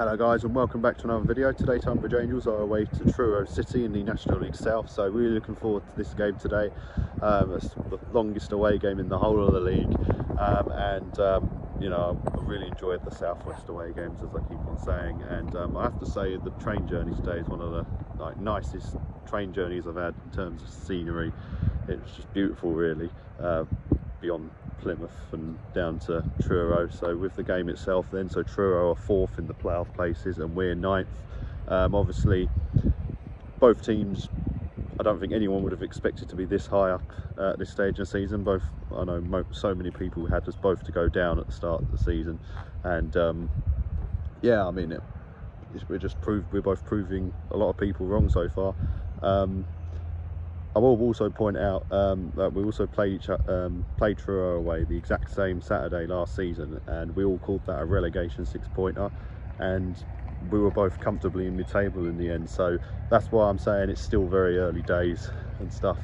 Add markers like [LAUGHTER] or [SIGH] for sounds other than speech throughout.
Hello guys and welcome back to another video. Today Tonbridge Angels are away to Truro City in the National League South so really looking forward to this game today. Um, it's the longest away game in the whole of the league um, and um, you know I really enjoyed the Southwest away games as I keep on saying and um, I have to say the train journey today is one of the like nicest train journeys I've had in terms of scenery. It was just beautiful really uh, beyond Plymouth and down to Truro. So with the game itself then, so Truro are fourth in the playoff places and we're ninth. Um, obviously, both teams, I don't think anyone would have expected to be this high up at this stage of the season. Both, I know so many people had us both to go down at the start of the season. And um, yeah, I mean, it, we're just proved, we're both proving a lot of people wrong so far. Um, I will also point out um, that we also played um, played Truro away the exact same Saturday last season and we all called that a relegation six pointer and we were both comfortably in mid-table in the end so that's why I'm saying it's still very early days and stuff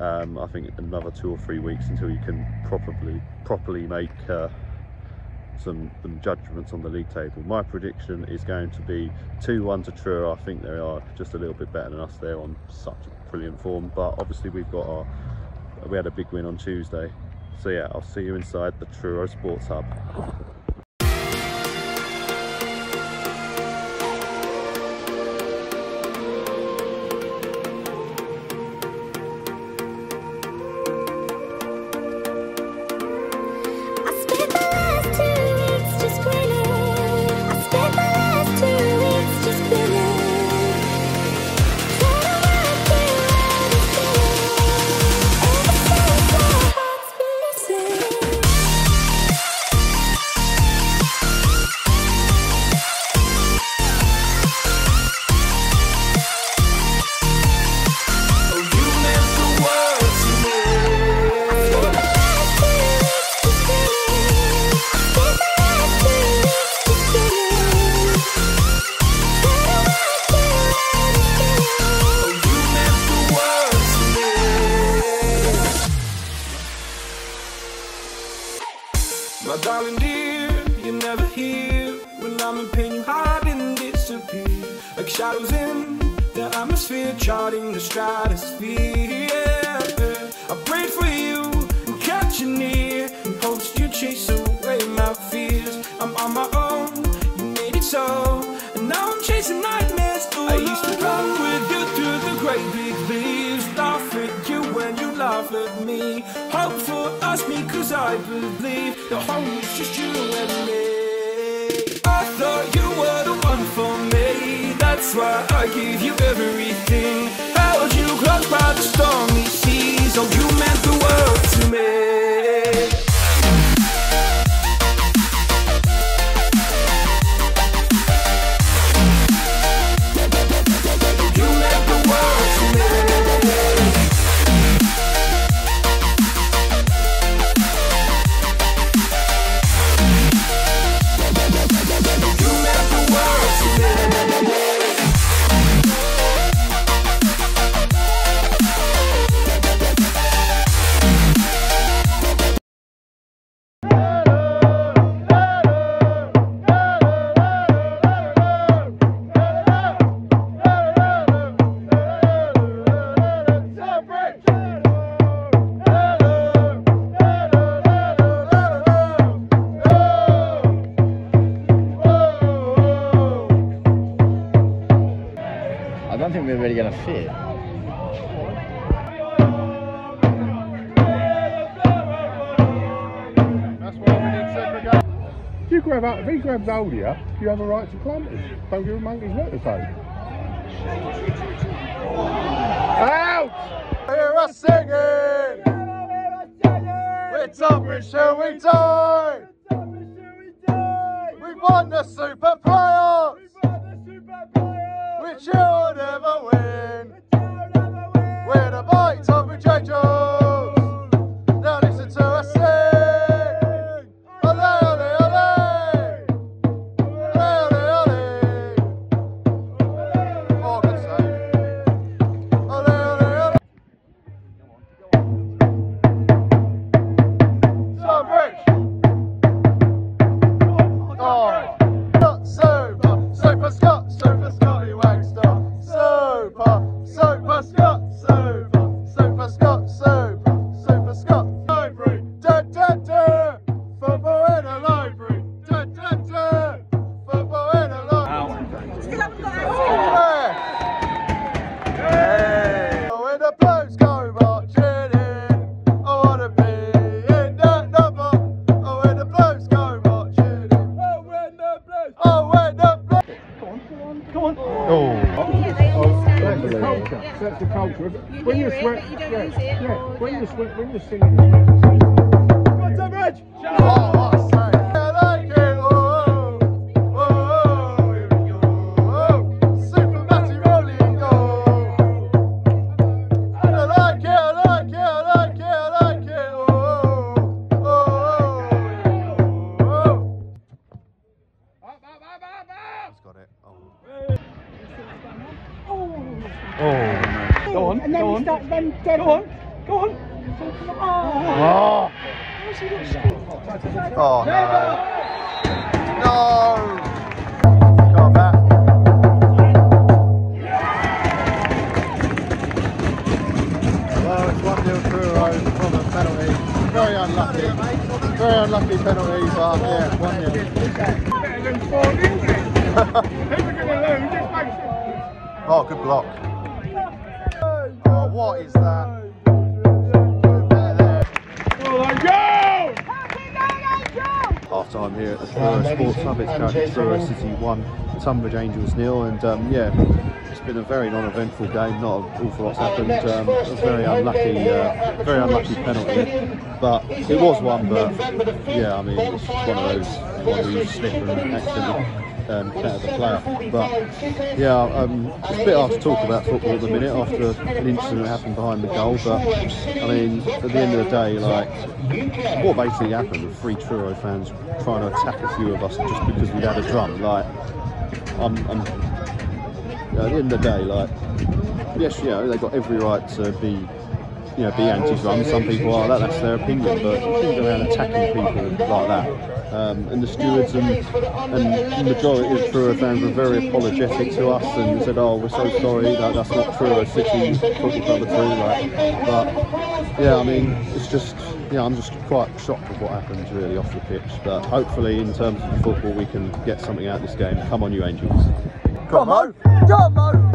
um, I think another two or three weeks until you can properly properly make uh, some, some judgments on the league table. My prediction is going to be 2-1 to Truro. I think they are just a little bit better than us. They're on such a brilliant form, but obviously we've got our, we had a big win on Tuesday. So yeah, I'll see you inside the Truro Sports Hub. Darling dear, you're never here When I'm in pain you hide and disappear. Like shadows in the atmosphere Charting the stratosphere. I prayed for you and kept you near. In hopes you chase away my fears. I'm on my own, you made it so. And now I'm chasing nightmares through I used to run with you through the great big leaves. Laugh at you when you laugh at me. Hope for us because I believe The home is just you and me. I thought you were the one for me. That's why I gave you everything. Held you close by the stormy seas. Oh, you meant the world to me I don't think we're really going to fit. That's why we need segregation. If you grab out, if he grabs hold of you, you have a right to clamp him. Don't give a monkey's what to say. Out! Hear us singing! We're Tonbridge till we die! We won the Super Playoffs! Which you'll never win! We're the mighty Tonbridge Angels! Yeah. Tonbridge Angels nil, and um, yeah, it's been a very non-eventful game. Not an awful lot's happened. Um, a very unlucky, uh, very unlucky penalty, but it was one. But yeah, I mean, it's one of those one where you slip and accidentally um, counter the player. But yeah, um, it's a bit hard to talk about football at the minute after an incident that happened behind the goal. But I mean, at the end of the day, like what basically happened with three Truro fans trying to attack a few of us just because we had a drum. Like, I'm, I'm at the end of the day, like, yes, you know, they've got every right to be, you know, be anti-drum. Some people are that. That's their opinion. But go around attacking people like that. Um, and the stewards and, and the majority of Truro fans were very apologetic to us and said, "Oh, we're so sorry. That, that's not Truro City Football Club at all." Like, but yeah, I mean, it's just yeah, I'm just quite shocked with what happens really off the pitch. But hopefully, in terms of the football, we can get something out of this game. Come on, you Angels! Come on, come on! Ah,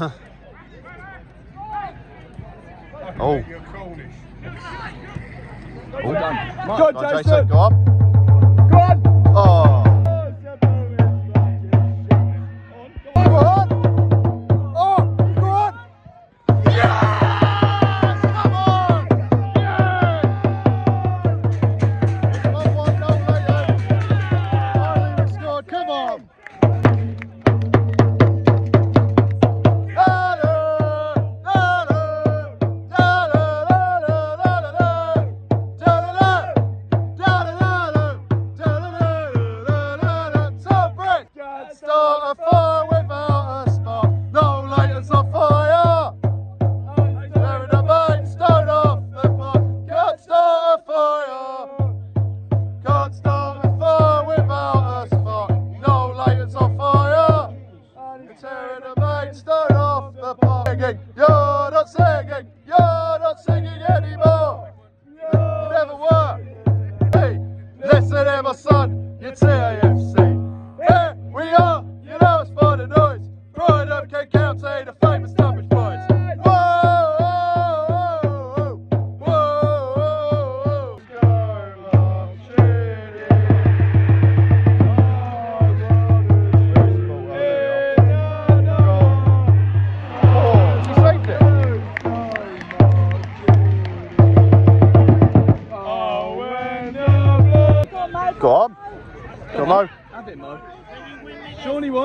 you. Oh, You're Cornish. oh. Go on, on, Jason. Go on. Go on. Oh.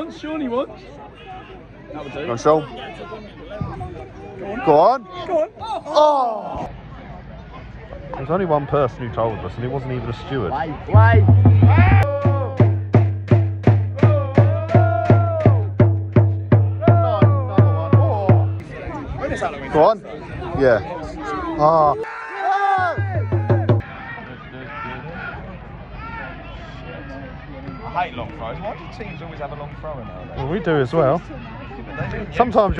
Once, Shawnee once. That would do. Go on, Go on. Go on. Oh. There's only one person who told us, and it wasn't even a steward. Wait, wait. Go on. Yeah. Ah. I hate long throws. Why do teams always have a long thrower nowadays? Well, we do as well. Sometimes.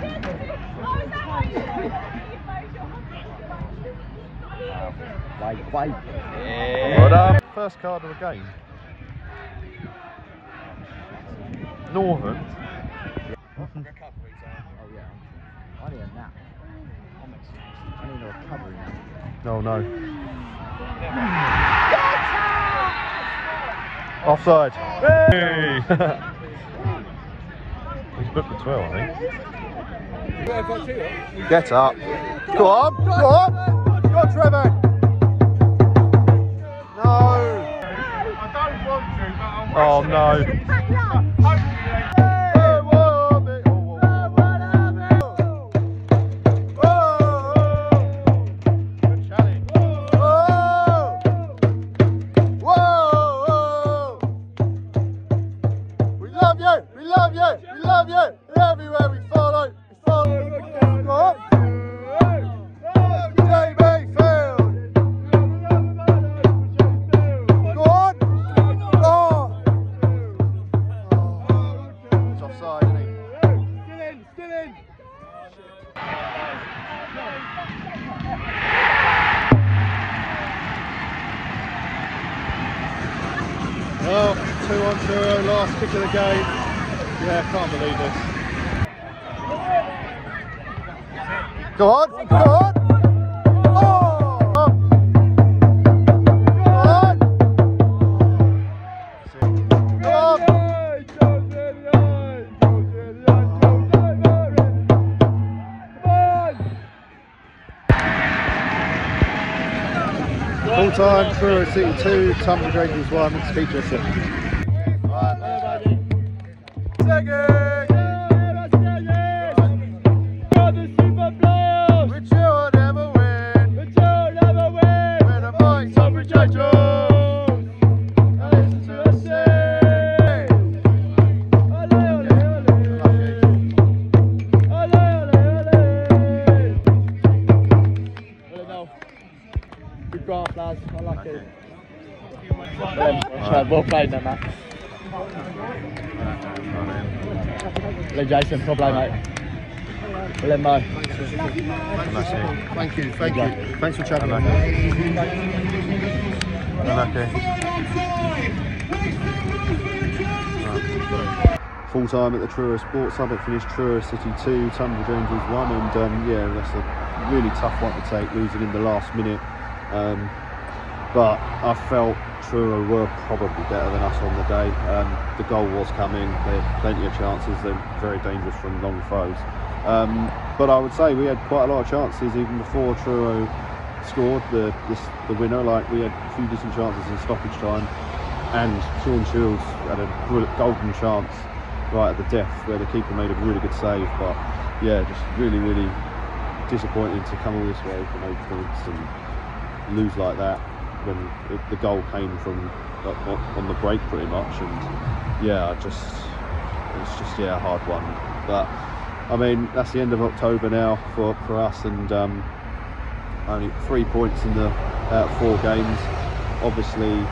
Wait, wait. Well done. First card of the game. Northern. Oh yeah. I need a nap. I need a recovery nap. Oh, no, no. Offside. Hey! [LAUGHS] He's booked the 12, I think. Get up. Go on, go on. Go on, Trevor. No. Oh, no. Last kick of the game. Yeah, can't believe this. Go on, go on. Oh! Go on. Go on. Full time, Truro City 2, Tonbridge Rangers 1, Speed Dressing. Good graft, lads. I like it. Well, well played, then, Matt. Hello, Jason. Well played, mate. Well, then, Mo. Thank you, thank you. Thanks for chatting. Full time at the Truro Sports Hub, it finished Truro City 2, Tonbridge Angels 1, and um, yeah, that's a really tough one to take, losing in the last minute. Um, but I felt Truro were probably better than us on the day. Um, the goal was coming, they had plenty of chances, they're very dangerous from long throws. Um, but I would say we had quite a lot of chances even before Truro scored the the winner. Like we had a few decent chances in stoppage time, and Sean Shields had a golden chance right at the death where the keeper made a really good save. But yeah, just really really disappointing to come all this way for no points and lose like that when it, the goal came from on on the break pretty much. And yeah, I just it's just yeah a hard one. But I mean that's the end of October now for for us and. Um, only three points in the of four games. Obviously,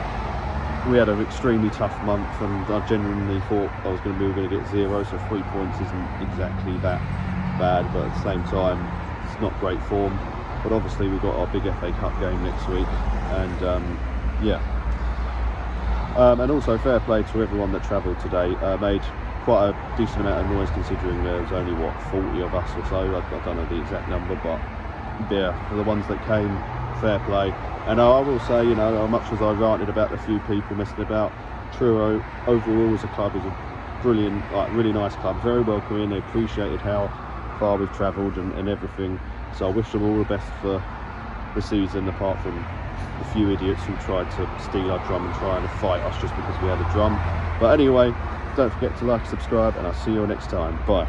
we had an extremely tough month, and I genuinely thought I was going to be going to get zero. So three points isn't exactly that bad, but at the same time, it's not great form. But obviously, we've got our big FA Cup game next week, and um, yeah. Um, and also fair play to everyone that travelled today. Uh, made quite a decent amount of noise considering there was only what 40 of us or so. I, I don't know the exact number, but yeah, for the ones that came, fair play. And I will say, you know, as much as I ranted about the few people messing about, Truro overall as a club is a brilliant, like really nice club, very welcoming. They appreciated how far we've travelled and, and everything. So I wish them all the best for the season, apart from the few idiots who tried to steal our drum and try and fight us just because we had a drum. But anyway, don't forget to like, subscribe, and I'll see you all next time. Bye.